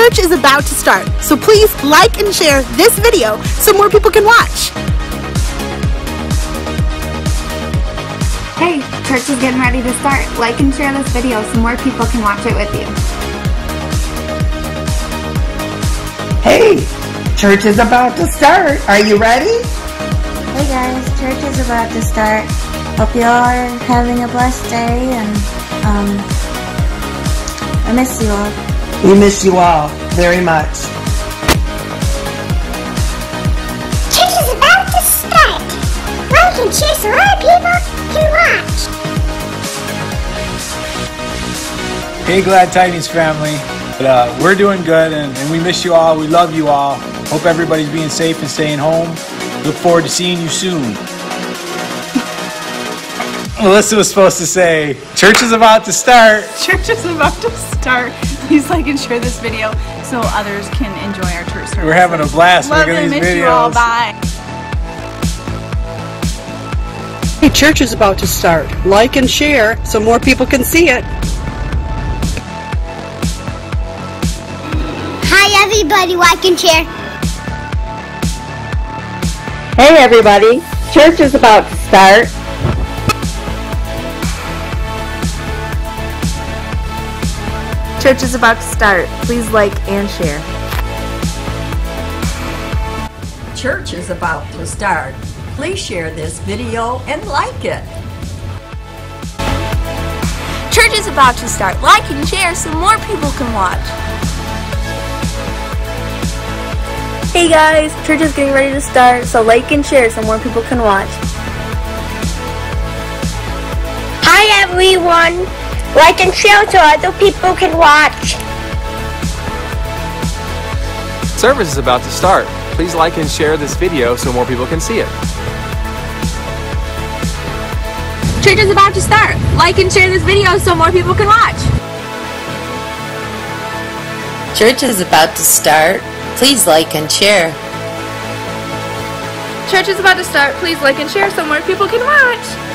church is about to start, so please like and share this video so more people can watch. Hey, church is getting ready to start. Like and share this video so more people can watch it with you. Hey, church is about to start. Are you ready? Hey guys, church is about to start. Hope you all are having a blessed day and um, I miss you all. We miss you all very much. Church is about to start. Like and share so other people can watch. Hey, Glad Tidings family. But, uh, we're doing good and, and we miss you all. We love you all. Hope everybody's being safe and staying home. Look forward to seeing you soon. Melissa was supposed to say, Church is about to start. Church is about to start. Please like and share this video so others can enjoy our church service. We're having a blast Love making and these miss you all. Bye. Hey, church is about to start. Like and share so more people can see it. Hi everybody, like and share. Hey everybody, church is about to start. Church is about to start. Please like and share. Church is about to start. Please share this video and like it. Church is about to start. Like and share so more people can watch. Hey guys, church is getting ready to start, so like and share so more people can watch. Hi everyone, like and share so other people can watch. Service is about to start. Please like and share this video so more people can see it. Church is about to start. Like and share this video so more people can watch. Church is about to start. Please like and share. Church is about to start. Please like and share so more people can watch.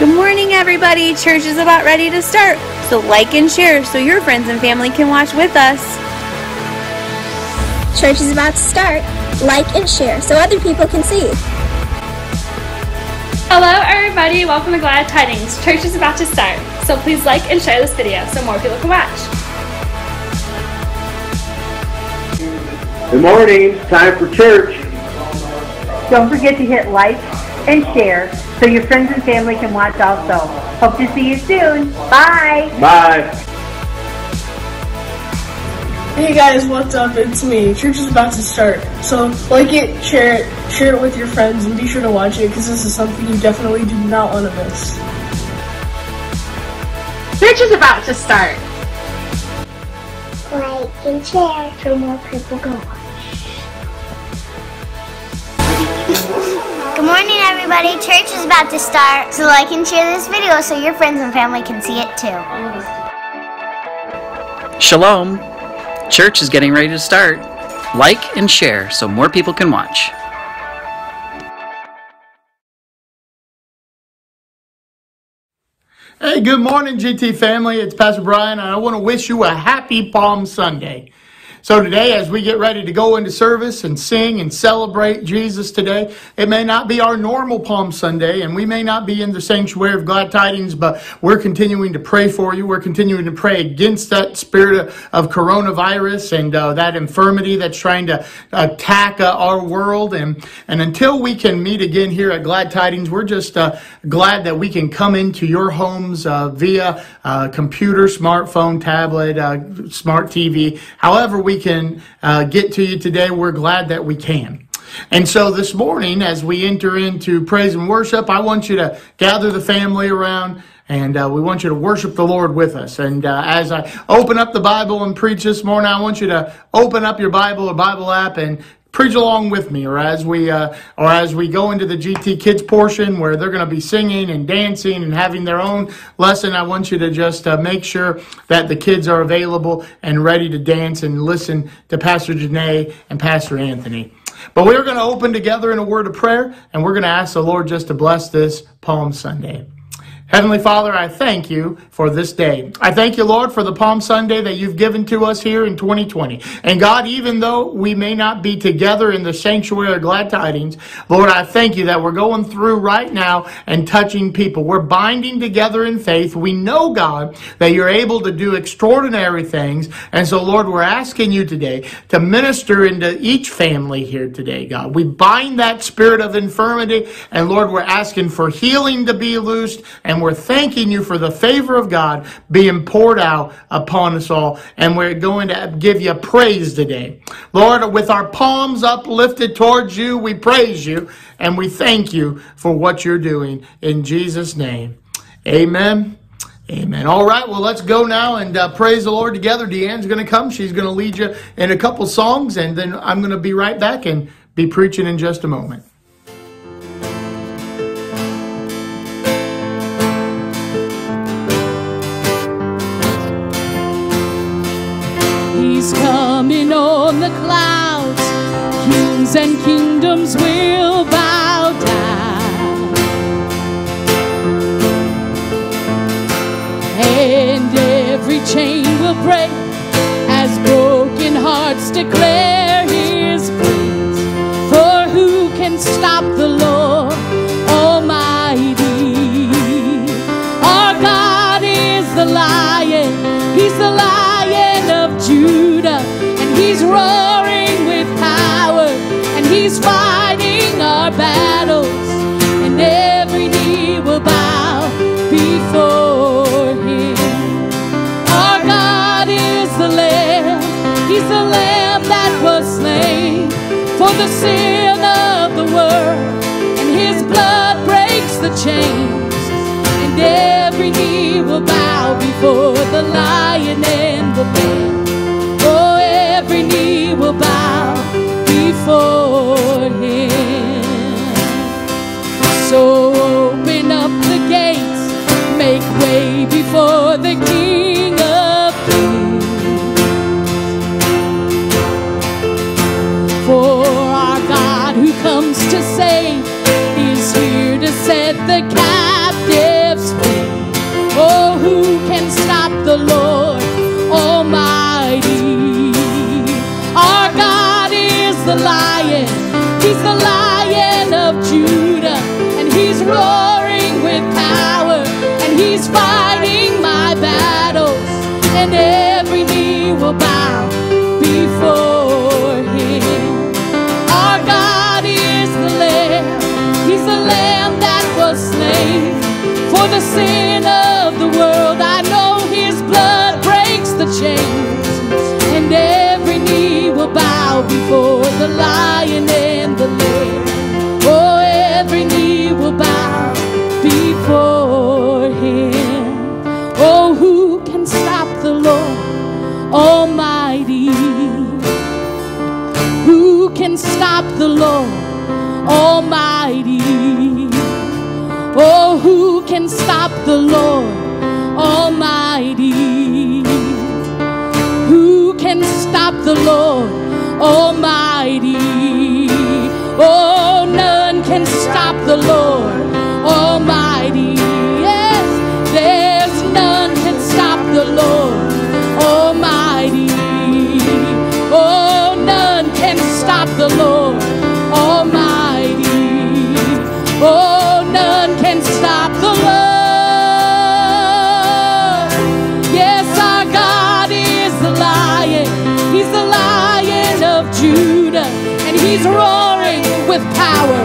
Good morning, everybody. Church is about ready to start. So like and share so your friends and family can watch with us. Church is about to start. Like and share so other people can see. Hello everybody, welcome to Glad Tidings. Church is about to start, so please like and share this video so more people can watch. Good morning. Time for church. Don't forget to hit like and share so your friends and family can watch also. Hope to see you soon. Bye. Bye. Hey guys, what's up? It's me. Church is about to start. So like it, share it, share it with your friends, and be sure to watch it because this is something you definitely do not want to miss. Church is about to start. Like and share so more people can watch. Good morning everybody, church is about to start. So like and share this video so your friends and family can see it too. Shalom. Church is getting ready to start. Like and share so more people can watch. Hey, good morning, GT family. It's Pastor Brian, and I want to wish you a happy Palm Sunday. So today, as we get ready to go into service and sing and celebrate Jesus today, it may not be our normal Palm Sunday, and we may not be in the sanctuary of glad tidings, but we're continuing to pray for you. We're continuing to pray against that spirit of, of coronavirus and uh, that infirmity that's trying to attack uh, our world. And, and until we can meet again here at Glad Tidings, we're just uh, glad that we can come into your homes uh, via uh, computer, smartphone, tablet, uh, smart TV, however we can uh, get to you today. We're glad that we can. And so this morning, as we enter into praise and worship, I want you to gather the family around. And uh, we want you to worship the Lord with us. And uh, as I open up the Bible and preach this morning, I want you to open up your Bible or Bible app and preach along with me, or as we uh, or as we go into the GT Kids portion where they're going to be singing and dancing and having their own lesson. I want you to just uh, make sure that the kids are available and ready to dance and listen to Pastor Janae and Pastor Anthony. But we're going to open together in a word of prayer, and we're going to ask the Lord just to bless this Palm Sunday. Heavenly Father, I thank you for this day. I thank you, Lord, for the Palm Sunday that you've given to us here in 2020. And God, even though we may not be together in the sanctuary of glad tidings, Lord, I thank you that we're going through right now and touching people. We're binding together in faith. We know, God, that you're able to do extraordinary things. And so, Lord, we're asking you today to minister into each family here today, God. We bind that spirit of infirmity. And Lord, we're asking for healing to be loosed and we're thanking you for the favor of God being poured out upon us all. And we're going to give you praise today. Lord, with our palms uplifted towards you, we praise you and we thank you for what you're doing. In Jesus' name, amen. Amen. All right, well, let's go now and uh, praise the Lord together. Deanne's going to come. She's going to lead you in a couple songs, and then I'm going to be right back and be preaching in just a moment. On the clouds. Kings and kingdoms will bow down. And every chain will break as broken hearts declare before the lion and the lamb. Oh, every knee will bow before him. So fighting my battles, and every knee will bow before Him. Our God is the Lamb, He's the Lamb that was slain for the sin of the Lord he's roaring with power.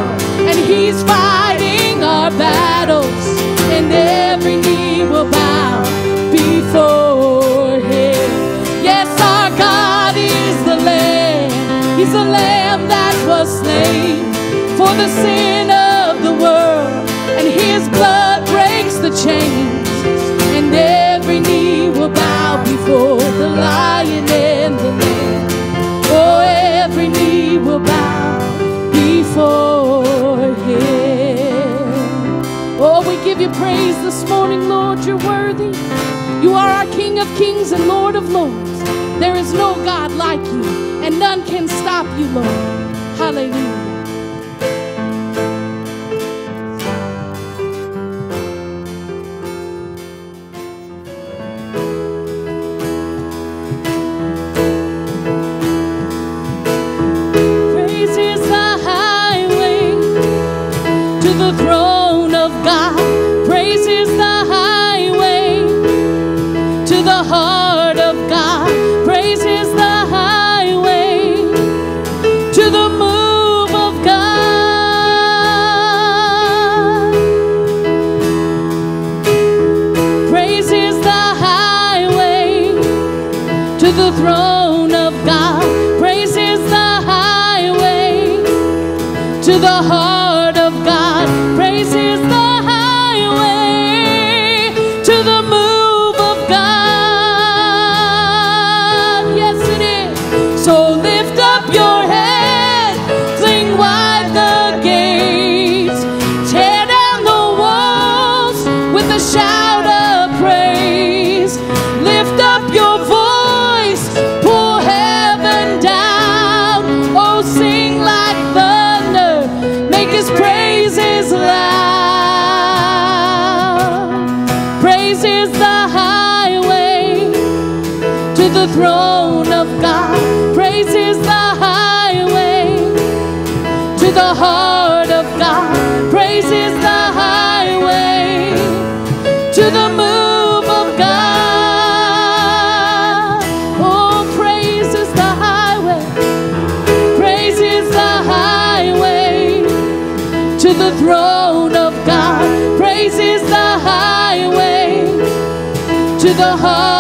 And he's fighting our battles. And every knee will bow before him. Yes, our God is the Lamb. He's the Lamb that was slain for the sin of the world. And his blood this morning, Lord. You're worthy. You are our King of kings and Lord of lords. There is no God like you, and none can stop you, Lord. Hallelujah. The heart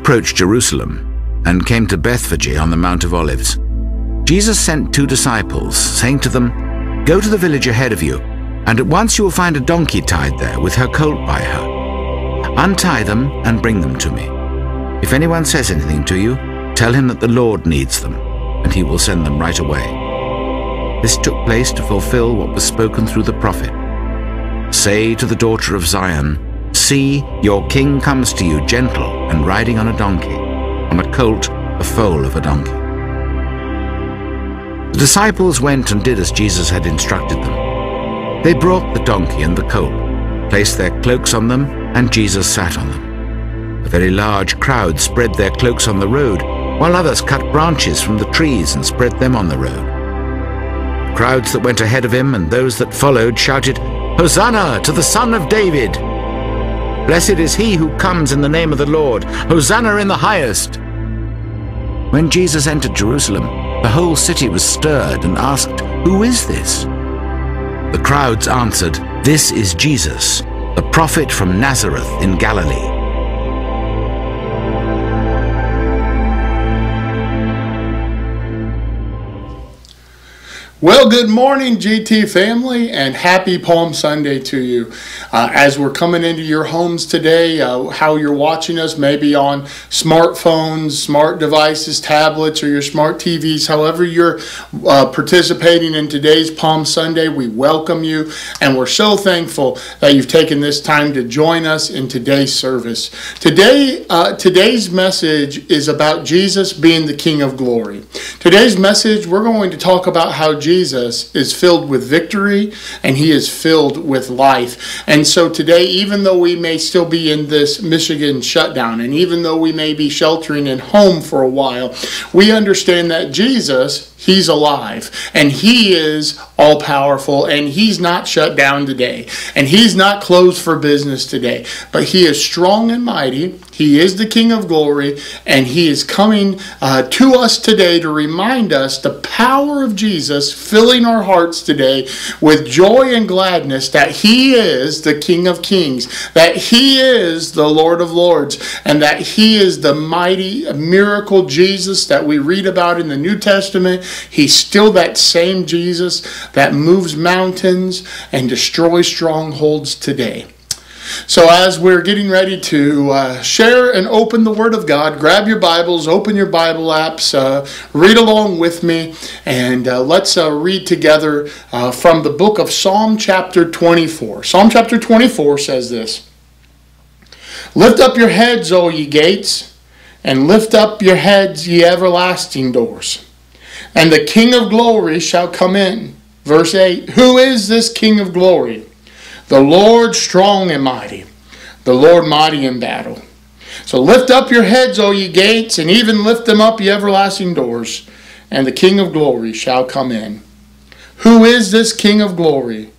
approached Jerusalem and came to Bethphage on the Mount of Olives, Jesus sent two disciples, saying to them, Go to the village ahead of you, and at once you will find a donkey tied there with her colt by her. Untie them and bring them to me. If anyone says anything to you, tell him that the Lord needs them, and he will send them right away. This took place to fulfill what was spoken through the prophet. Say to the daughter of Zion, See, your king comes to you gentle and riding on a donkey, on a colt, the foal of a donkey. The disciples went and did as Jesus had instructed them. They brought the donkey and the colt, placed their cloaks on them, and Jesus sat on them. A very large crowd spread their cloaks on the road, while others cut branches from the trees and spread them on the road. Crowds that went ahead of him and those that followed shouted, Hosanna to the Son of David! Blessed is he who comes in the name of the Lord! Hosanna in the highest! When Jesus entered Jerusalem, the whole city was stirred and asked, Who is this? The crowds answered, This is Jesus, the prophet from Nazareth in Galilee. Well, good morning, GT family, and happy Palm Sunday to you. Uh, as we're coming into your homes today, uh, how you're watching us, maybe on smartphones, smart devices, tablets, or your smart TVs, however you're uh, participating in today's Palm Sunday, we welcome you, and we're so thankful that you've taken this time to join us in today's service. Today, uh, today's message is about Jesus being the King of Glory. Today's message, we're going to talk about how Jesus Jesus is filled with victory and he is filled with life. And so today, even though we may still be in this Michigan shutdown, and even though we may be sheltering at home for a while, we understand that Jesus, he's alive and he is all powerful and he's not shut down today and he's not closed for business today, but he is strong and mighty. He is the King of glory, and He is coming uh, to us today to remind us the power of Jesus filling our hearts today with joy and gladness that He is the King of kings, that He is the Lord of lords, and that He is the mighty miracle Jesus that we read about in the New Testament. He's still that same Jesus that moves mountains and destroys strongholds today. So, as we're getting ready to uh, share and open the Word of God, grab your Bibles, open your Bible apps, uh, read along with me, and uh, let's uh, read together uh, from the book of Psalm chapter 24. Psalm chapter 24 says this Lift up your heads, O ye gates, and lift up your heads, ye everlasting doors, and the King of glory shall come in. Verse 8 Who is this King of glory? The Lord strong and mighty, the Lord mighty in battle. So lift up your heads, O ye gates, and even lift them up, ye everlasting doors, and the King of glory shall come in. Who is this King of glory?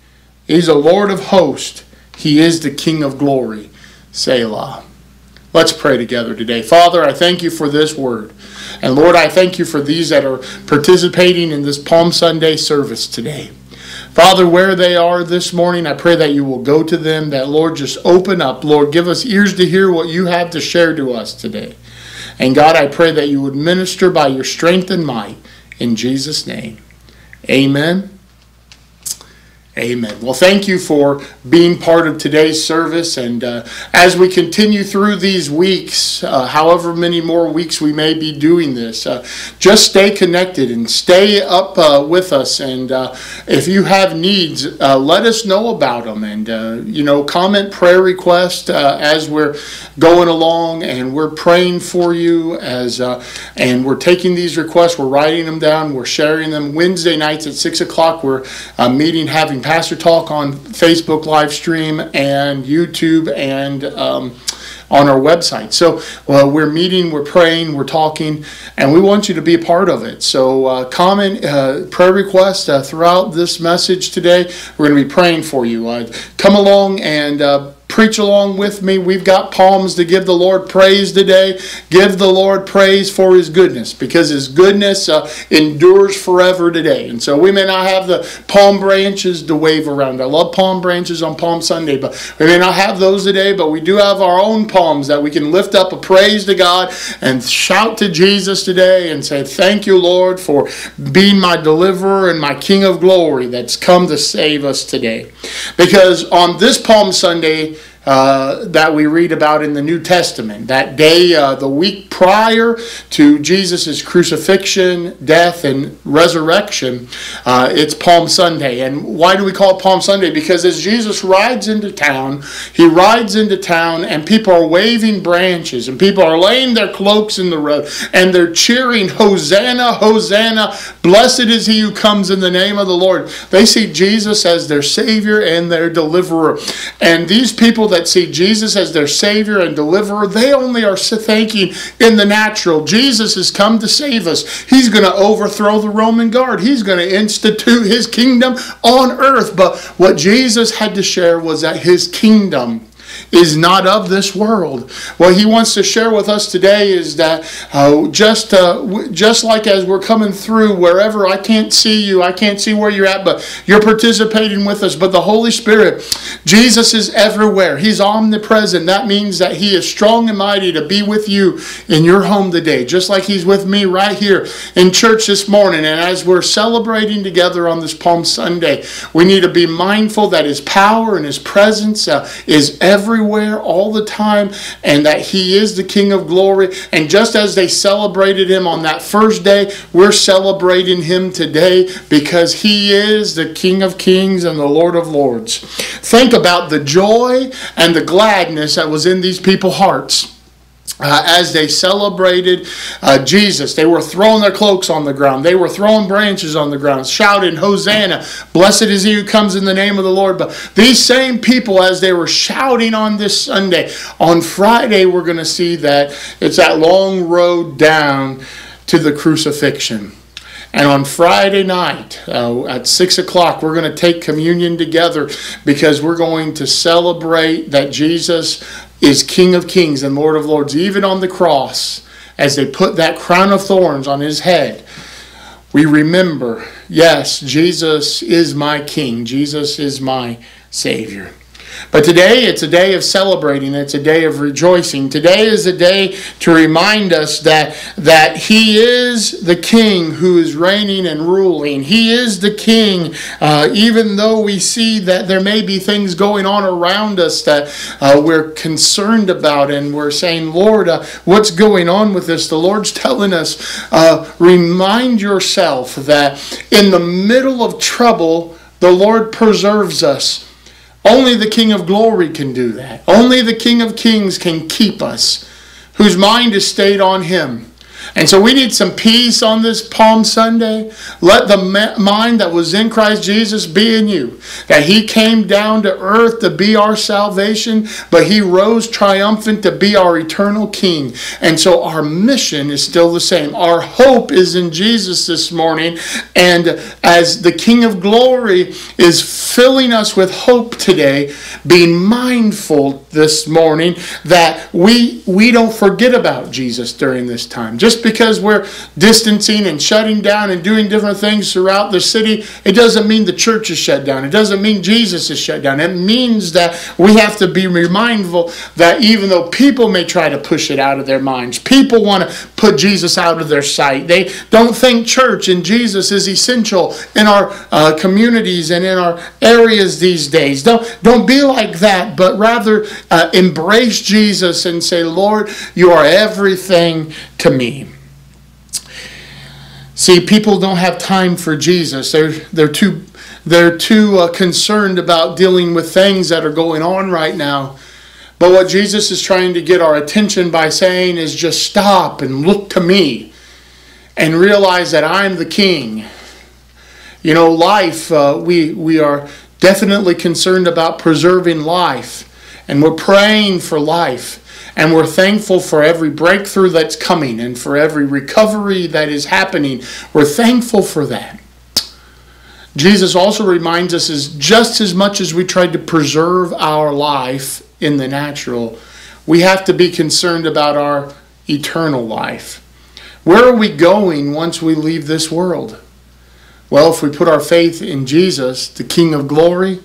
He's a Lord of hosts. He is the King of glory. Selah. Let's pray together today. Father, I thank you for this word. And Lord, I thank you for these that are participating in this Palm Sunday service today. Father, where they are this morning, I pray that you will go to them, that Lord, just open up. Lord, give us ears to hear what you have to share to us today. And God, I pray that you would minister by your strength and might. In Jesus' name, amen Amen. Well, thank you for being part of today's service. And uh, as we continue through these weeks, uh, however many more weeks we may be doing this, uh, just stay connected and stay up uh, with us. And uh, if you have needs, uh, let us know about them. And, you know, comment prayer request as we're going along. And we're praying for you as, and we're taking these requests, we're writing them down, we're sharing them. Wednesday nights at 6 o'clock, we're meeting, having Pastor Talk on Facebook live stream and YouTube and um, on our website. So well, we're meeting, we're praying, we're talking, and we want you to be a part of it. So uh, comment, uh, prayer requests uh, throughout this message today. We're going to be praying for you. Uh, come along and uh, preach along with me. We've got palms to give the Lord praise today. Give the Lord praise for His goodness because His goodness uh, endures forever today. And so we may not have the palm branches to wave around. I love palm branches on Palm Sunday, but we may not have those today, but we do have our own palms that we can lift up a praise to God and shout to Jesus today and say, Thank you, Lord, for being my deliverer and my King of glory that's come to save us today. Because on this Palm Sunday, uh, that we read about in the New Testament. That day, uh, the week prior to Jesus' crucifixion, death, and resurrection, uh, it's Palm Sunday. And why do we call it Palm Sunday? Because as Jesus rides into town, he rides into town and people are waving branches and people are laying their cloaks in the road and they're cheering, Hosanna, Hosanna, blessed is he who comes in the name of the Lord. They see Jesus as their Savior and their deliverer. And these people that see Jesus as their Savior and deliverer, they only are thinking in the natural. Jesus has come to save us. He's going to overthrow the Roman guard. He's going to institute his kingdom on earth. But what Jesus had to share was that his kingdom is not of this world. What he wants to share with us today is that uh, just uh, just like as we're coming through wherever I can't see you, I can't see where you're at, but you're participating with us. But the Holy Spirit, Jesus is everywhere. He's omnipresent. That means that he is strong and mighty to be with you in your home today, just like he's with me right here in church this morning. And as we're celebrating together on this Palm Sunday, we need to be mindful that his power and his presence uh, is everywhere everywhere all the time and that he is the King of glory. And just as they celebrated him on that first day, we're celebrating him today because he is the King of kings and the Lord of lords. Think about the joy and the gladness that was in these people's hearts uh, as they celebrated uh, Jesus. They were throwing their cloaks on the ground. They were throwing branches on the ground, shouting, Hosanna, blessed is he who comes in the name of the Lord. But these same people, as they were shouting on this Sunday, on Friday, we're going to see that it's that long road down to the crucifixion. And on Friday night uh, at 6 o'clock, we're going to take communion together because we're going to celebrate that Jesus is King of Kings and Lord of Lords, even on the cross, as they put that crown of thorns on his head. We remember, yes, Jesus is my King, Jesus is my Savior. But today it's a day of celebrating, it's a day of rejoicing. Today is a day to remind us that, that He is the King who is reigning and ruling. He is the King, uh, even though we see that there may be things going on around us that uh, we're concerned about and we're saying, Lord, uh, what's going on with this? The Lord's telling us, uh, remind yourself that in the middle of trouble, the Lord preserves us. Only the King of glory can do that. Only the King of kings can keep us, whose mind is stayed on him. And so we need some peace on this Palm Sunday. Let the mind that was in Christ Jesus be in you. That he came down to earth to be our salvation, but he rose triumphant to be our eternal King. And so our mission is still the same. Our hope is in Jesus this morning. And as the King of glory is filling us with hope today, being mindful this morning that we, we don't forget about Jesus during this time. Just because we're distancing and shutting down and doing different things throughout the city, it doesn't mean the church is shut down. It doesn't mean Jesus is shut down. It means that we have to be mindful that even though people may try to push it out of their minds, people want to put Jesus out of their sight. They don't think church and Jesus is essential in our uh, communities and in our areas these days. Don't, don't be like that, but rather uh, embrace Jesus and say, Lord, you are everything to me. See, people don't have time for Jesus. They're, they're too, they're too uh, concerned about dealing with things that are going on right now. But what Jesus is trying to get our attention by saying is just stop and look to me and realize that I'm the king. You know, life, uh, we, we are definitely concerned about preserving life, and we're praying for life. And we're thankful for every breakthrough that's coming and for every recovery that is happening. We're thankful for that. Jesus also reminds us is just as much as we tried to preserve our life in the natural. We have to be concerned about our eternal life. Where are we going once we leave this world? Well, if we put our faith in Jesus, the King of glory,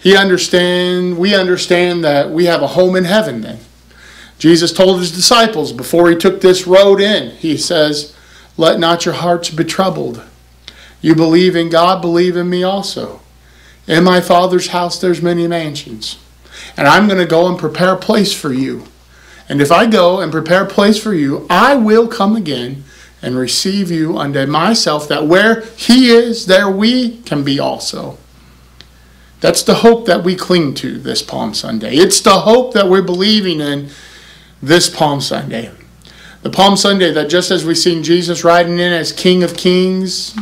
he understand we understand that we have a home in heaven then. Jesus told his disciples before he took this road in, he says, "Let not your hearts be troubled. You believe in God, believe in me also. In my Father's house there's many mansions, and I'm going to go and prepare a place for you." And if I go and prepare a place for you, I will come again and receive you unto myself, that where he is, there we can be also. That's the hope that we cling to this Palm Sunday. It's the hope that we're believing in this Palm Sunday. The Palm Sunday that just as we've seen Jesus riding in as King of Kings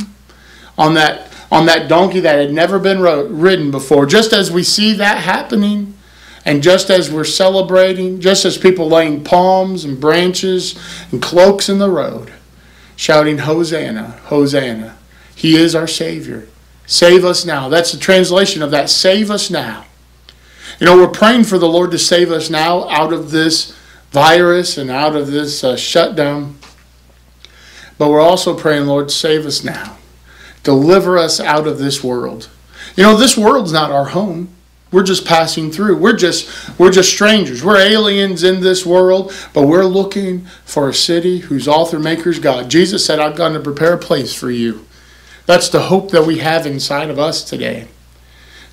on that on that donkey that had never been ridden before, just as we see that happening, and just as we're celebrating, just as people laying palms and branches and cloaks in the road, shouting, Hosanna, Hosanna, He is our Savior. Save us now. That's the translation of that. Save us now. You know, we're praying for the Lord to save us now out of this virus and out of this uh, shutdown. But we're also praying, Lord, save us now. Deliver us out of this world. You know, this world's not our home. We're just passing through. We're just we're just strangers. We're aliens in this world, but we're looking for a city whose author maker is God. Jesus said, "I've gone to prepare a place for you." That's the hope that we have inside of us today.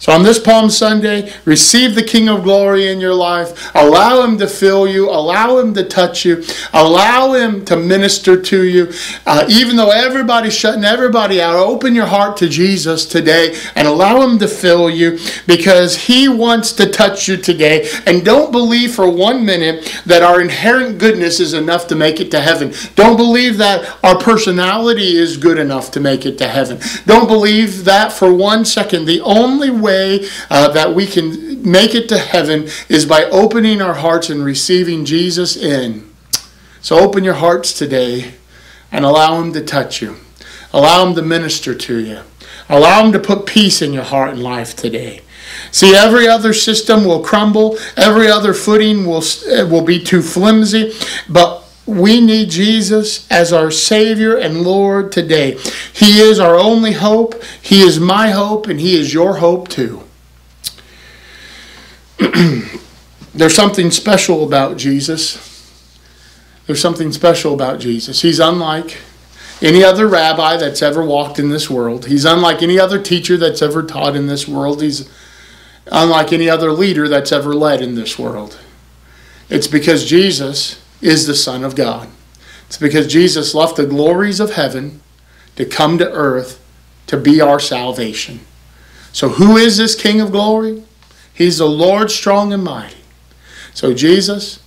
So on this Palm Sunday, receive the King of Glory in your life. Allow Him to fill you. Allow Him to touch you. Allow Him to minister to you. Uh, even though everybody's shutting everybody out, open your heart to Jesus today and allow Him to fill you because He wants to touch you today. And don't believe for one minute that our inherent goodness is enough to make it to heaven. Don't believe that our personality is good enough to make it to heaven. Don't believe that for one second. The only way way uh, that we can make it to heaven is by opening our hearts and receiving Jesus in. So open your hearts today and allow Him to touch you. Allow Him to minister to you. Allow Him to put peace in your heart and life today. See, every other system will crumble, every other footing will, will be too flimsy, but we need Jesus as our Savior and Lord today. He is our only hope. He is my hope, and He is your hope too. There's something special about Jesus. There's something special about Jesus. He's unlike any other rabbi that's ever walked in this world. He's unlike any other teacher that's ever taught in this world. He's unlike any other leader that's ever led in this world. It's because Jesus is the Son of God. It's because Jesus left the glories of heaven to come to earth to be our salvation. So, who is this King of glory? He's the Lord strong and mighty. So, Jesus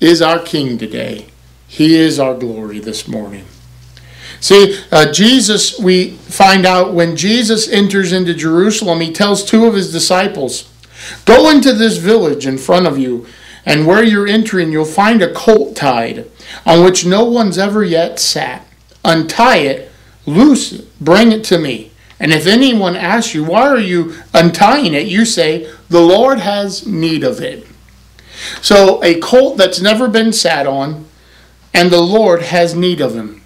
is our King today. He is our glory this morning. See, uh, Jesus, we find out when Jesus enters into Jerusalem, he tells two of his disciples, Go into this village in front of you and where you're entering, you'll find a colt tied on which no one's ever yet sat. Untie it, loose it, bring it to me. And if anyone asks you, Why are you untying it? you say, The Lord has need of it. So, a colt that's never been sat on, and the Lord has need of him.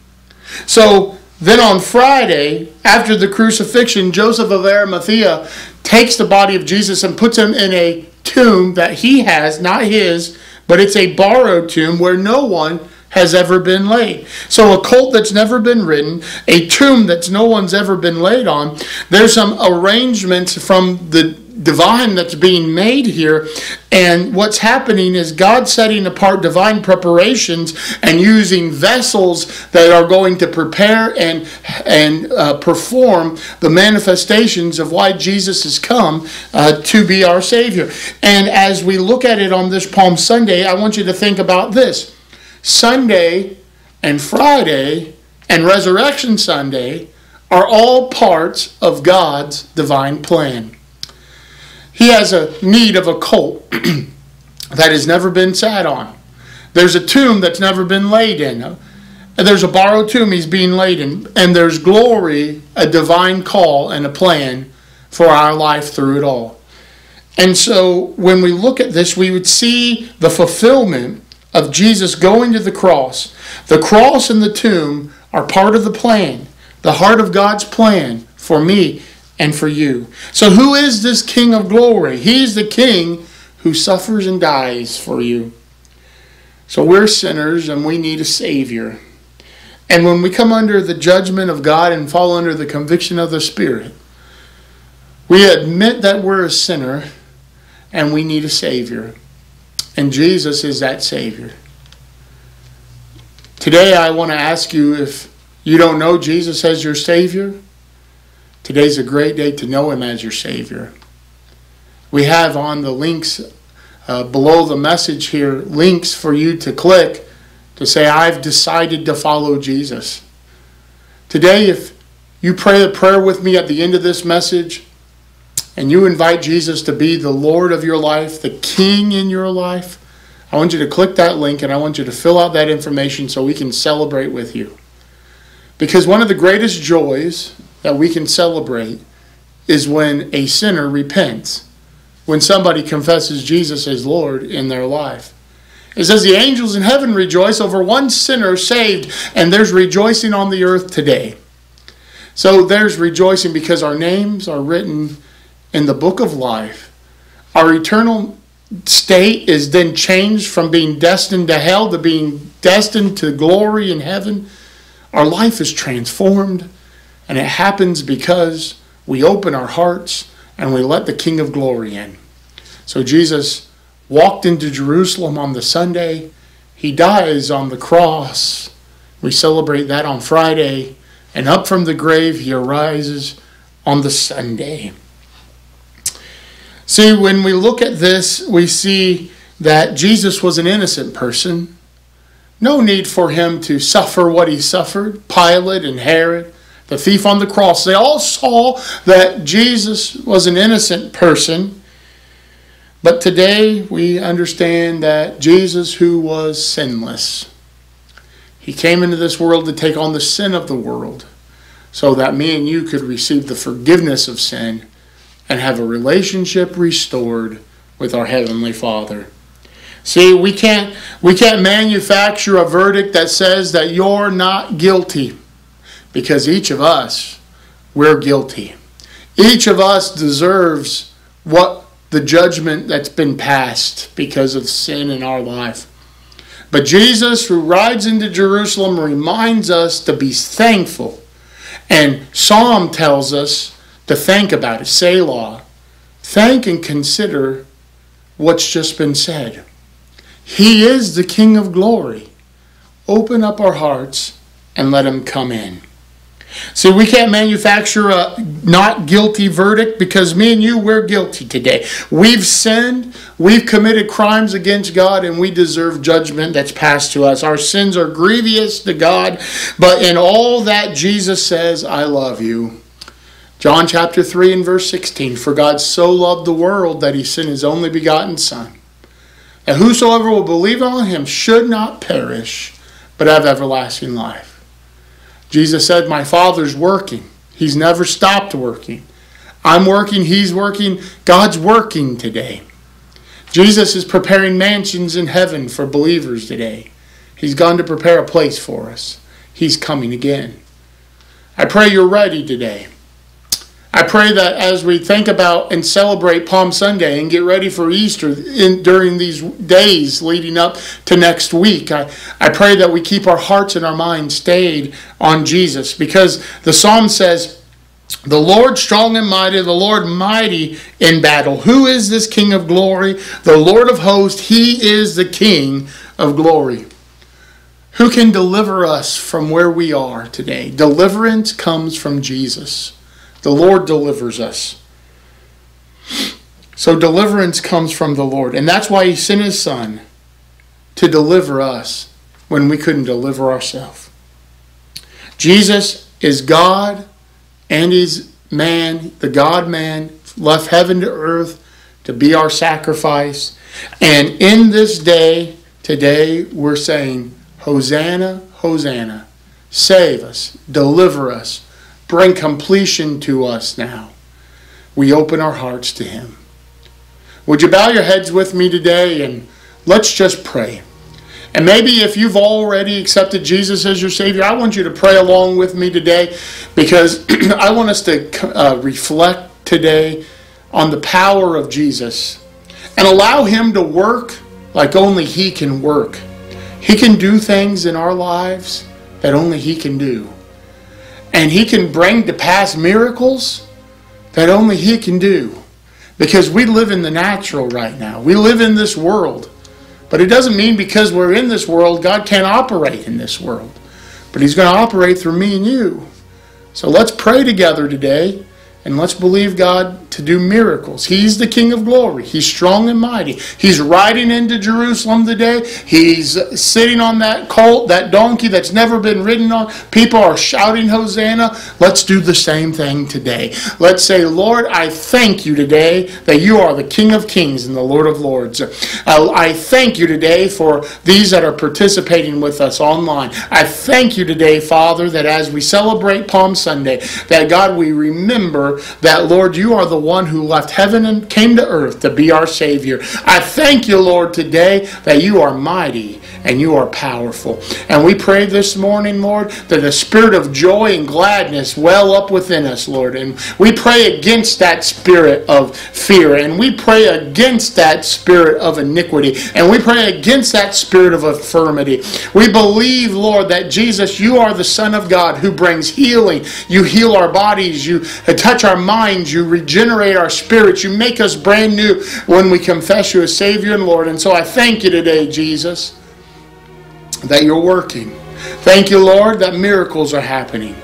So, then on Friday, after the crucifixion, Joseph of Arimathea takes the body of Jesus and puts him in a tomb that he has, not his, but it's a borrowed tomb where no one has ever been laid. So a colt that's never been ridden, a tomb that's no one's ever been laid on, there's some arrangements from the divine that's being made here. And what's happening is God setting apart divine preparations and using vessels that are going to prepare and and uh, perform the manifestations of why Jesus has come uh, to be our Savior. And as we look at it on this Palm Sunday, I want you to think about this: Sunday and Friday and Resurrection Sunday are all parts of God's divine plan. He has a need of a colt that has never been sat on. There's a tomb that's never been laid in. There's a borrowed tomb he's being laid in. And there's glory, a divine call, and a plan for our life through it all. And so when we look at this, we would see the fulfillment of Jesus going to the cross. The cross and the tomb are part of the plan, the heart of God's plan for me and for you. So, who is this King of glory? He's the King who suffers and dies for you. So, we're sinners and we need a Savior. And when we come under the judgment of God and fall under the conviction of the Spirit, we admit that we're a sinner and we need a Savior. And Jesus is that Savior. Today, I want to ask you if you don't know Jesus as your Savior, today's a great day to know Him as your Savior. We have on the links uh, below the message here links for you to click to say, I've decided to follow Jesus. Today, if you pray a prayer with me at the end of this message, and you invite Jesus to be the Lord of your life, the King in your life, I want you to click that link and I want you to fill out that information so we can celebrate with you. Because one of the greatest joys that we can celebrate is when a sinner repents, when somebody confesses Jesus as Lord in their life. It says the angels in heaven rejoice over one sinner saved, and there's rejoicing on the earth today. So there's rejoicing because our names are written in the book of life. Our eternal state is then changed from being destined to hell to being destined to glory in heaven. Our life is transformed, and it happens because we open our hearts and we let the King of Glory in. So Jesus walked into Jerusalem on the Sunday. He dies on the cross. We celebrate that on Friday. And up from the grave, he arises on the Sunday. See, when we look at this, we see that Jesus was an innocent person. No need for him to suffer what he suffered. Pilate and Herod, the thief on the cross, they all saw that Jesus was an innocent person. But today we understand that Jesus, who was sinless, he came into this world to take on the sin of the world so that me and you could receive the forgiveness of sin and have a relationship restored with our heavenly Father. See, we can't we can't manufacture a verdict that says that you're not guilty because each of us we're guilty. Each of us deserves what the judgment that's been passed because of sin in our life. But Jesus, who rides into Jerusalem, reminds us to be thankful. And Psalm tells us to think about it. Selah. Thank and consider what's just been said. He is the King of glory. Open up our hearts and let Him come in. See, we can't manufacture a not guilty verdict because me and you, we're guilty today. We've sinned, we've committed crimes against God, and we deserve judgment that's passed to us. Our sins are grievous to God, but in all that, Jesus says, I love you. John chapter 3 and verse 16 For God so loved the world that he sent his only begotten Son, that whosoever will believe on him should not perish, but have everlasting life. Jesus said, My Father's working. He's never stopped working. I'm working, He's working, God's working today. Jesus is preparing mansions in heaven for believers today. He's gone to prepare a place for us. He's coming again. I pray you're ready today. I pray that as we think about and celebrate Palm Sunday and get ready for Easter in, during these days leading up to next week, I, I pray that we keep our hearts and our minds stayed on Jesus because the psalm says, the Lord strong and mighty, the Lord mighty in battle. Who is this King of glory? The Lord of hosts, he is the King of glory. Who can deliver us from where we are today? Deliverance comes from Jesus. The Lord delivers us. So deliverance comes from the Lord. And that's why He sent His Son to deliver us when we couldn't deliver ourselves. Jesus is God and He's man, the God man, left heaven to earth to be our sacrifice. And in this day, today, we're saying, Hosanna, Hosanna. Save us, deliver us, bring completion to us now. We open our hearts to Him. Would you bow your heads with me today and let's just pray. And maybe if you've already accepted Jesus as your Savior, I want you to pray along with me today because I want us to uh, reflect today on the power of Jesus and allow Him to work like only He can work. He can do things in our lives that only He can do. And He can bring to pass miracles that only He can do. Because we live in the natural right now. We live in this world. But it doesn't mean because we're in this world, God can't operate in this world. But He's going to operate through me and you. So let's pray together today and let's believe God to do miracles. He's the King of glory. He's strong and mighty. He's riding into Jerusalem today. He's sitting on that colt, that donkey that's never been ridden on. People are shouting Hosanna. Let's do the same thing today. Let's say, Lord, I thank you today that you are the King of kings and the Lord of lords. I thank you today for these that are participating with us online. I thank you today, Father, that as we celebrate Palm Sunday, that God, we remember that, Lord, you are the one who left heaven and came to earth to be our Savior. I thank you, Lord, today that you are mighty and you are powerful. And we pray this morning, Lord, that the spirit of joy and gladness well up within us, Lord. And we pray against that spirit of fear. And we pray against that spirit of iniquity. And we pray against that spirit of infirmity. We believe, Lord, that Jesus, you are the Son of God who brings healing. You heal our bodies. You touch our minds. You regenerate our spirits. You make us brand new when we confess you as Savior and Lord. And so I thank you today, Jesus that you're working. Thank you, Lord, that miracles are happening.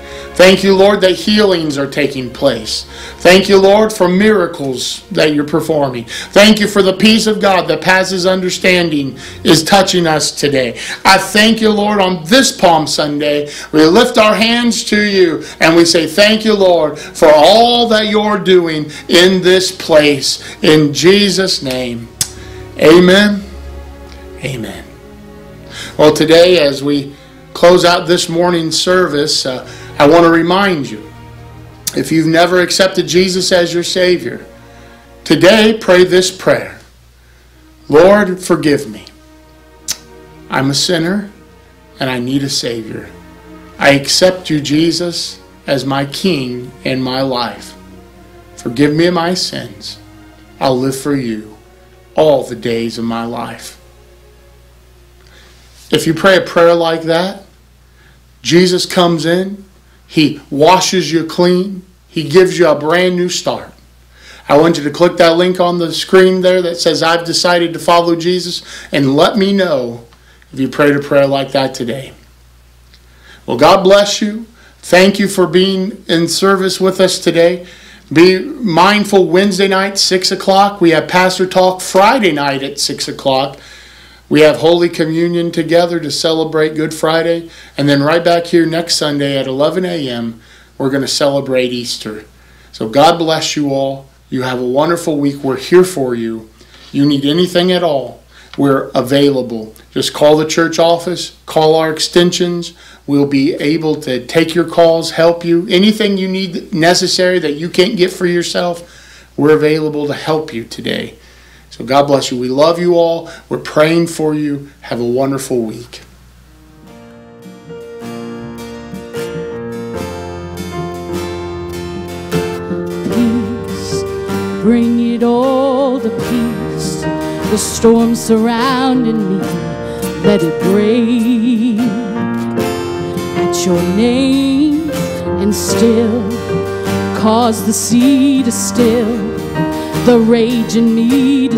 Thank you, Lord, that healings are taking place. Thank you, Lord, for miracles that you're performing. Thank you for the peace of God that passes understanding is touching us today. I thank you, Lord, on this Palm Sunday. We lift our hands to you and we say, Thank you, Lord, for all that you're doing in this place. In Jesus' name, amen. Amen. Well, today, as we close out this morning's service, uh, I want to remind you if you've never accepted Jesus as your Savior, today pray this prayer Lord, forgive me. I'm a sinner and I need a Savior. I accept you, Jesus, as my King in my life. Forgive me my sins. I'll live for you all the days of my life. If you pray a prayer like that, Jesus comes in, He washes you clean, He gives you a brand new start. I want you to click that link on the screen there that says, I've decided to follow Jesus, and let me know if you prayed a prayer like that today. Well, God bless you. Thank you for being in service with us today. Be mindful Wednesday night, 6 o'clock. We have Pastor Talk Friday night at 6 o'clock. We have Holy Communion together to celebrate Good Friday. And then right back here next Sunday at 11 a.m., we're going to celebrate Easter. So God bless you all. You have a wonderful week. We're here for you. You need anything at all, we're available. Just call the church office, call our extensions. We'll be able to take your calls, help you. Anything you need necessary that you can't get for yourself, we're available to help you today. So God bless you. We love you all. We're praying for you. Have a wonderful week. Peace, bring it all to peace. The storm surrounding me, let it break at your name and still cause the sea to still the rage in me to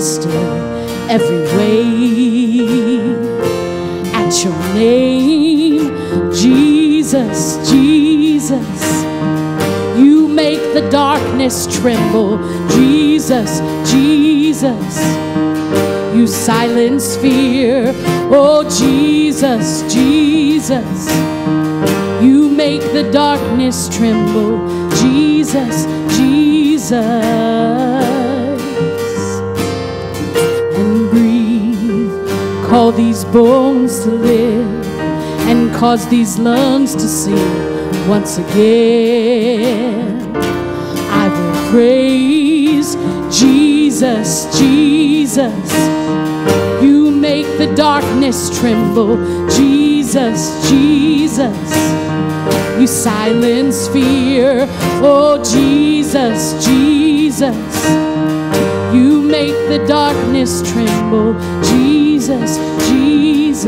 every way at your name, Jesus, Jesus. You make the darkness tremble, Jesus, Jesus. You silence fear, oh Jesus, Jesus. You make the darkness tremble, Jesus, Jesus. Call these bones to live and cause these lungs to sing once again. I will praise Jesus, Jesus. Jesus. You make the darkness tremble, Jesus, Jesus. You silence fear, oh Jesus, Jesus. You make the darkness tremble, Jesus, Jesus.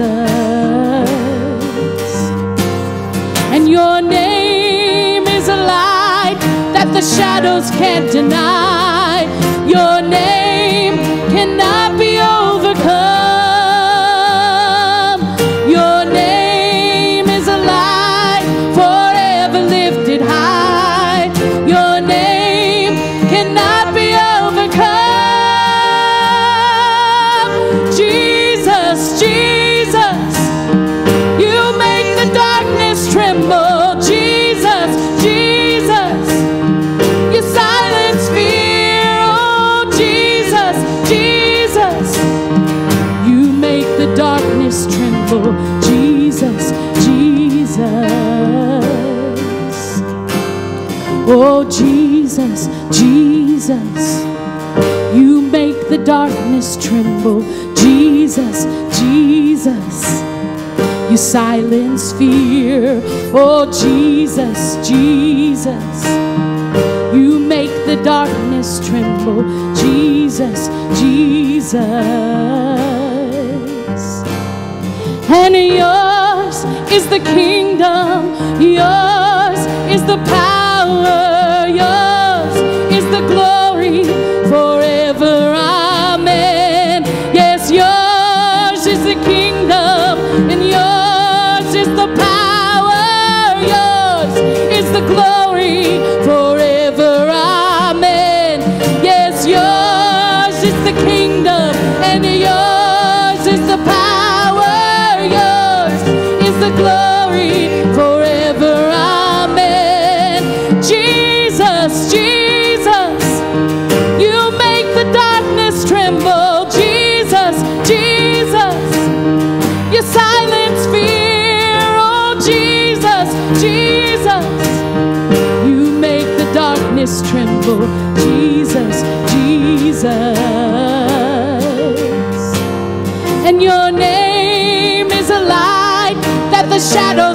And your name is a light that the shadows can't deny. Your name darkness tremble. Jesus, Jesus, you silence fear. Oh, Jesus, Jesus, you make the darkness tremble. Jesus, Jesus. And yours is the kingdom, yours is the power, shadows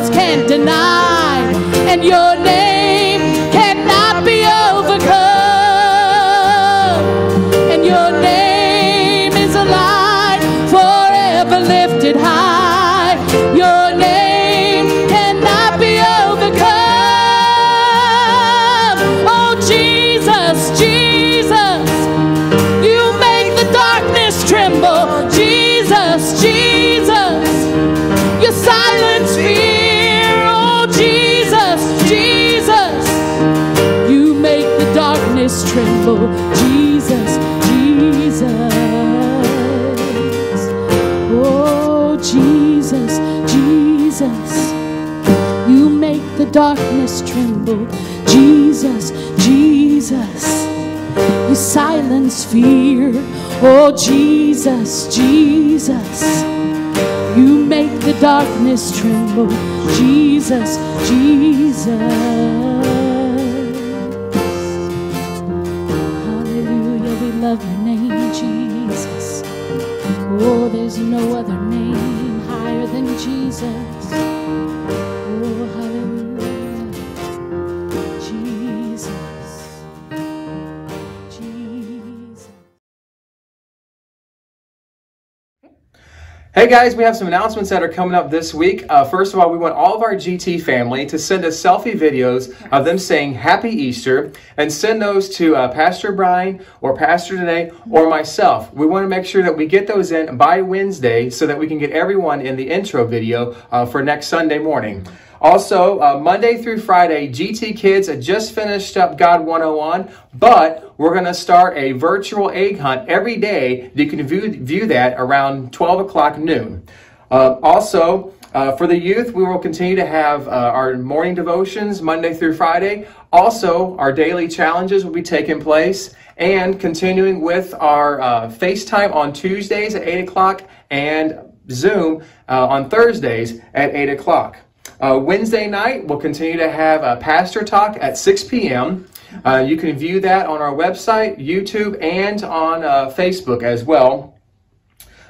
Jesus, Jesus, you silence fear. Oh, Jesus, Jesus, you make the darkness tremble. Jesus, Jesus. Hallelujah, we love your name, Jesus. Oh, there's no other name higher than Jesus. Guys, we have some announcements that are coming up this week. Uh, first of all, we want all of our GT family to send us selfie videos of them saying Happy Easter and send those to uh, Pastor Brian or Pastor Danae or myself. We want to make sure that we get those in by Wednesday so that we can get everyone in the intro video uh, for next Sunday morning. Also, uh, Monday through Friday, GT Kids had just finished up God 101, but we're going to start a virtual egg hunt every day. You can view, view that around 12 o'clock noon. Uh, also, uh, for the youth, we will continue to have uh, our morning devotions Monday through Friday. Also, our daily challenges will be taking place and continuing with our uh, FaceTime on Tuesdays at 8 o'clock and Zoom uh, on Thursdays at 8 o'clock. Uh, Wednesday night, we'll continue to have a pastor talk at 6 p.m. Uh, you can view that on our website, YouTube, and on uh, Facebook as well.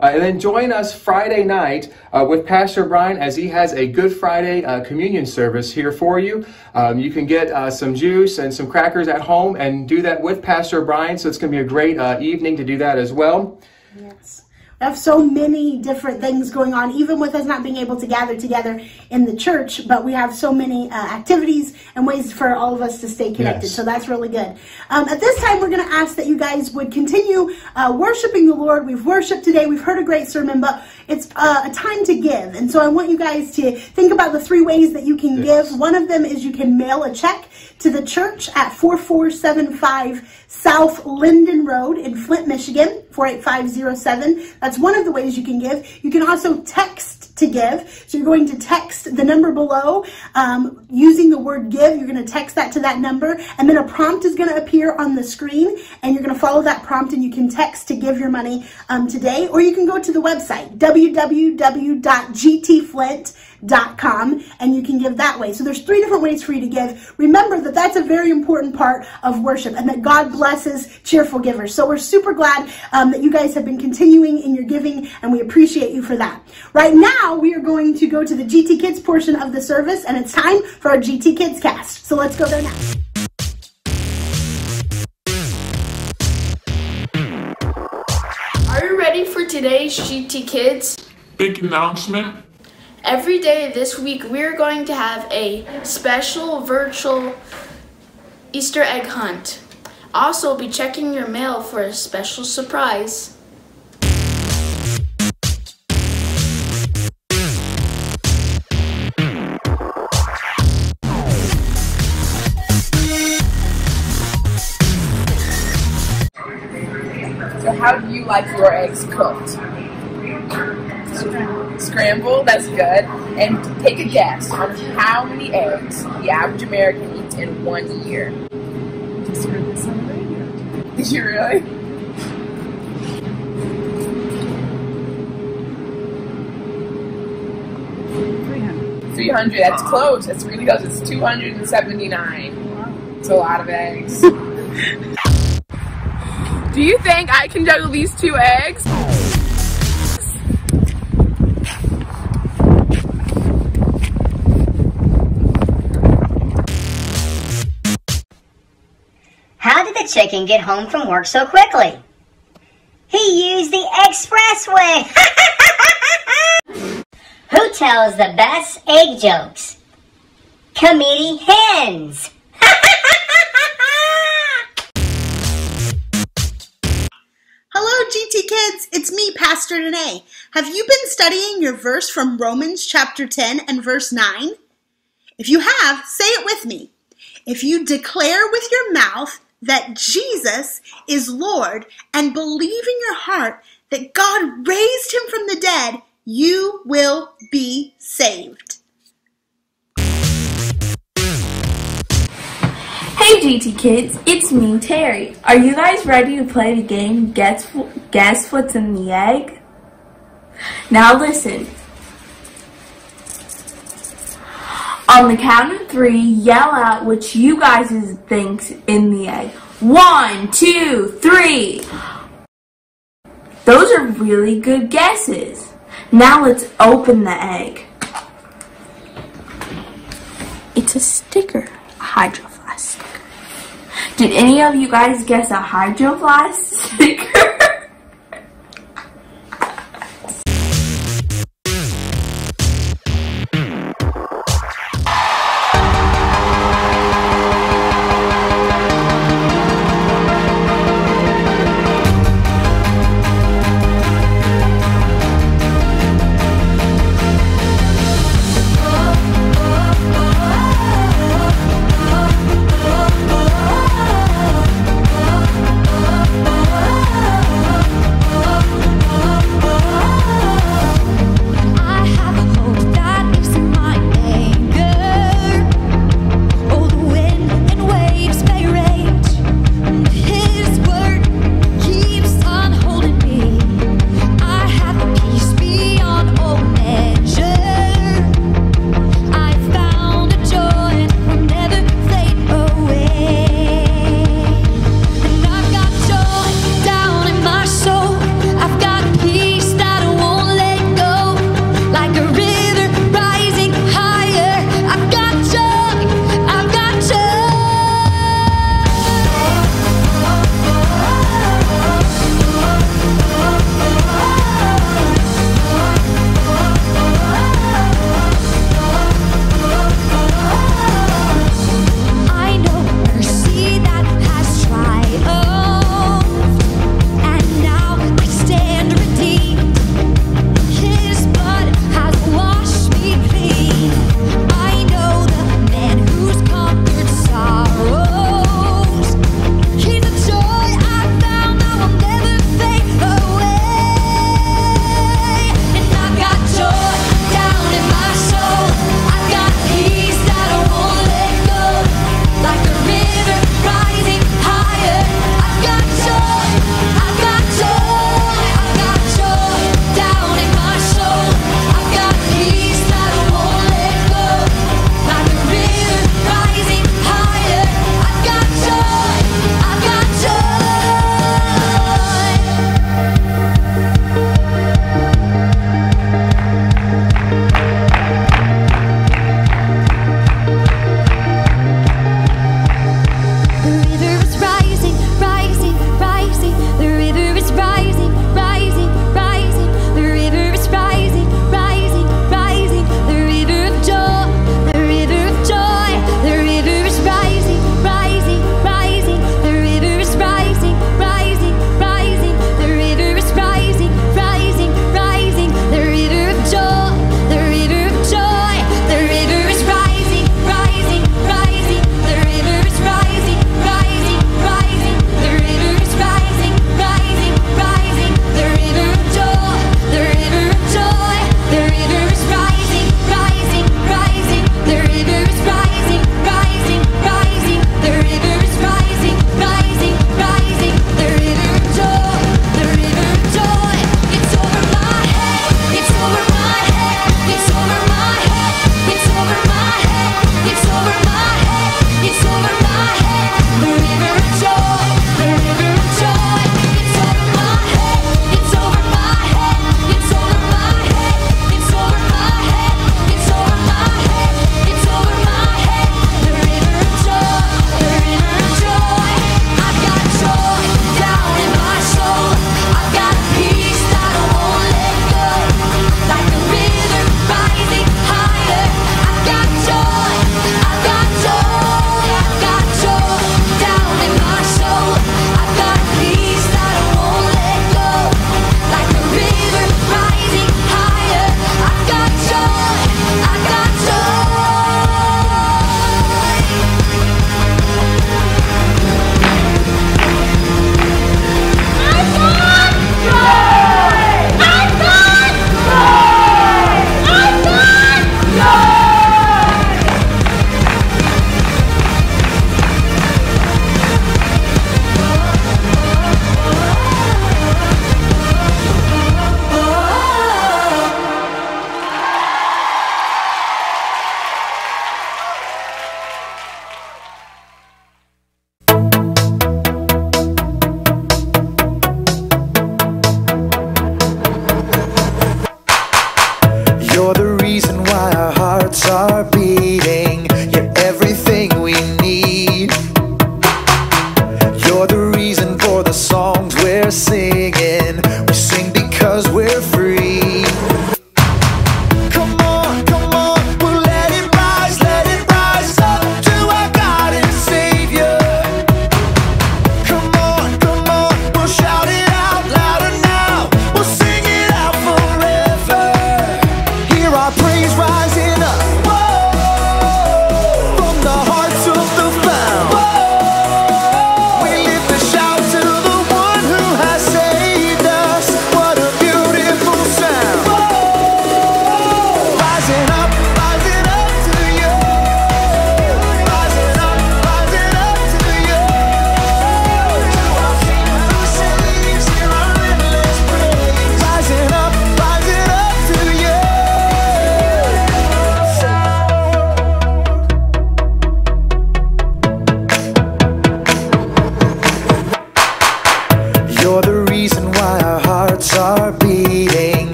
Uh, and then join us Friday night uh, with Pastor Brian as he has a Good Friday uh, communion service here for you. Um, you can get some juice and some crackers at home and do that with Pastor Brian. So it's going to be a great evening to do that as well. Yes. Have so many different things going on, even with us not being able to gather together in the church, but we have so many uh, activities and ways for all of us to stay connected. Yes. So that's really good. Um, at this time, we're going to ask that you guys would continue uh, worshiping the Lord. We've worshiped today, we've heard a great sermon, but it's uh, a time to give. And so I want you guys to think about the three ways that you can give. One of them is you can mail a check to the church at 4475 South Linden Road in Flint, Michigan, 48507. That's one of the ways you can give. You can also text to give. So you're going to text the number below um, using the word give. You're going to text that to that number, and then a prompt is going to appear on the screen, and you're going to follow that prompt, and you can text to give your money um, today, or you can go to the website www.gtflint.com and you can give that way. So there's three different ways for you to give. Remember that that's a very important part of worship, and that God blesses cheerful givers. So we're super glad um, that you guys have been continuing in your giving, and we appreciate you for that. Right now, we are going to go to the GT Kids portion of the service, and it's time for our GT Kids cast. So let's go there now. Are you ready for today's GT Kids? Big announcement. Every day this week, we're going to have a special virtual Easter egg hunt. Also, be checking your mail for a special surprise. So how do you like your eggs cooked? Scrambled, that's good. And take a guess on how many eggs the average American eats in one year. Did you really? Three hundred. That's close. That's really close. It's two hundred and seventy-nine. It's a lot of eggs. Do you think I can juggle these two eggs? The chicken get home from work so quickly? He used the expressway. Who tells the best egg jokes? Committee hens. Hello, GT kids. It's me, Pastor Danae. Have you been studying your verse from Romans chapter 10 and verse 9? If you have, say it with me. If you declare with your mouth that Jesus is Lord and believe in your heart that God raised him from the dead, you will be saved. Hey GT Kids, it's me, Terry. Are you guys ready to play the game Guess, Guess What's in the Egg? Now listen. On the count of three, yell out what you guys think's in the egg. One, two, three. Those are really good guesses. Now let's open the egg. It's a sticker, a hydro flask. Did any of you guys guess a hydro flask sticker?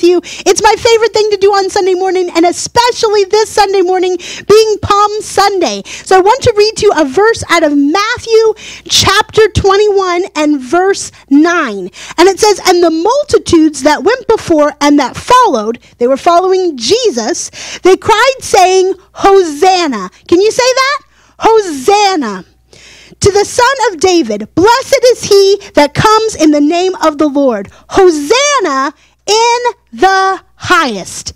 with you. It's my favorite thing to do on Sunday morning, and especially this Sunday morning being Palm Sunday. So I want to read to you a verse out of Matthew chapter 21 and verse 9. And it says, And the multitudes that went before and that followed, they were following Jesus, they cried, saying, Hosanna. Can you say that? Hosanna to the Son of David, blessed is he that comes in the name of the Lord. Hosanna in the highest.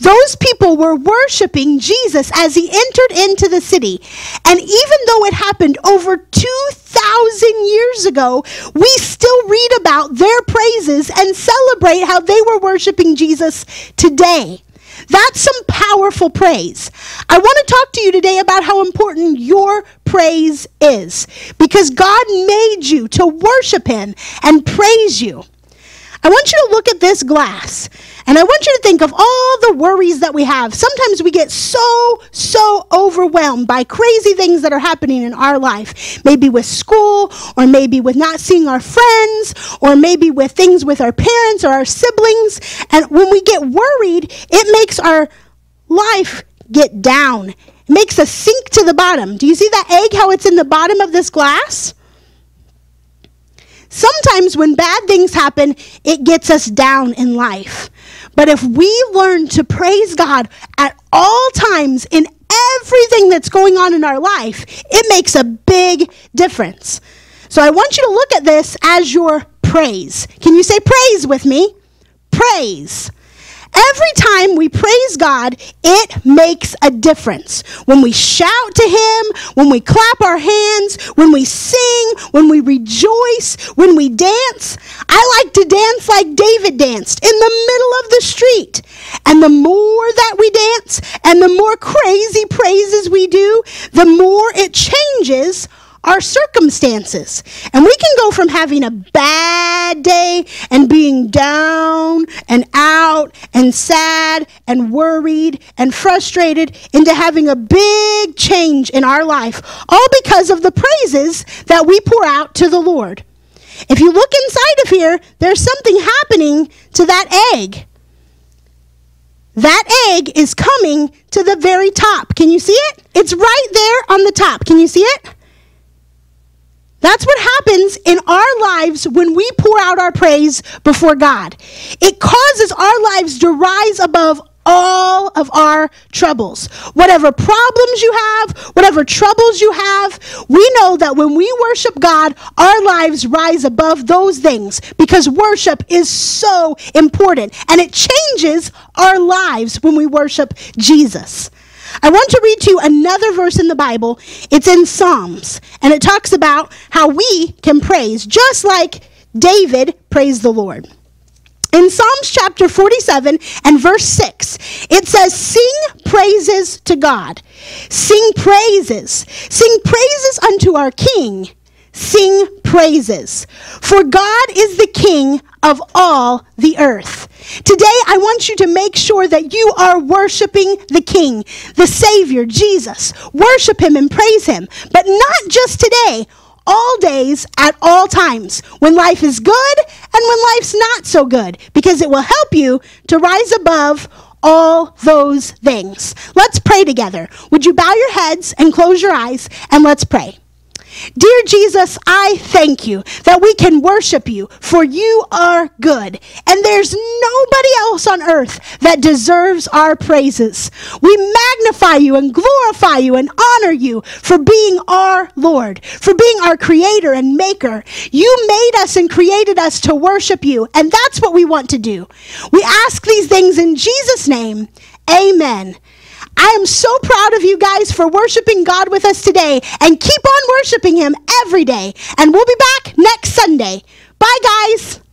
Those people were worshiping Jesus as he entered into the city. And even though it happened over 2,000 years ago, we still read about their praises and celebrate how they were worshiping Jesus today. That's some powerful praise. I want to talk to you today about how important your praise is because God made you to worship Him and praise you. I want you to look at this glass and I want you to think of all the worries that we have. Sometimes we get so, so overwhelmed by crazy things that are happening in our life. Maybe with school, or maybe with not seeing our friends, or maybe with things with our parents or our siblings. And when we get worried, it makes our life get down. It makes us sink to the bottom. Do you see that egg, how it's in the bottom of this glass? Sometimes when bad things happen, it gets us down in life. But if we learn to praise God at all times in everything that's going on in our life, it makes a big difference. So I want you to look at this as your praise. Can you say praise with me? Praise. Every time we praise God, it makes a difference. When we shout to Him, when we clap our hands, when we sing, when we rejoice, when we dance. I like to dance like David danced in the middle of the street. And the more that we dance and the more crazy praises we do, the more it changes our circumstances. And we can go from having a bad day and being down and out and sad and worried and frustrated into having a big change in our life, all because of the praises that we pour out to the Lord. If you look inside of here, there's something happening to that egg. That egg is coming to the very top. Can you see it? It's right there on the top. Can you see it? That's what happens in our lives when we pour out our praise before God. It causes our lives to rise above all of our troubles. Whatever problems you have, whatever troubles you have, we know that when we worship God, our lives rise above those things because worship is so important and it changes our lives when we worship Jesus. I want to read to you another verse in the Bible. It's in Psalms, and it talks about how we can praise, just like David praised the Lord. In Psalms chapter 47 and verse 6, it says, Sing praises to God. Sing praises. Sing praises unto our King. Sing praises. For God is the King of all the earth. Today, I want you to make sure that you are worshiping the King, the Savior, Jesus. Worship Him and praise Him. But not just today, all days, at all times, when life is good and when life's not so good, because it will help you to rise above all those things. Let's pray together. Would you bow your heads and close your eyes and let's pray. Dear Jesus, I thank you that we can worship you, for you are good, and there's nobody else on earth that deserves our praises. We magnify you and glorify you and honor you for being our Lord, for being our creator and maker. You made us and created us to worship you, and that's what we want to do. We ask these things in Jesus' name. Amen. I am so proud of you guys for worshiping God with us today and keep on worshiping Him every day. And we'll be back next Sunday. Bye, guys.